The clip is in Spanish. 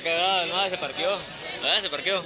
cagado, no, se parqueó. Ah, se parqueó.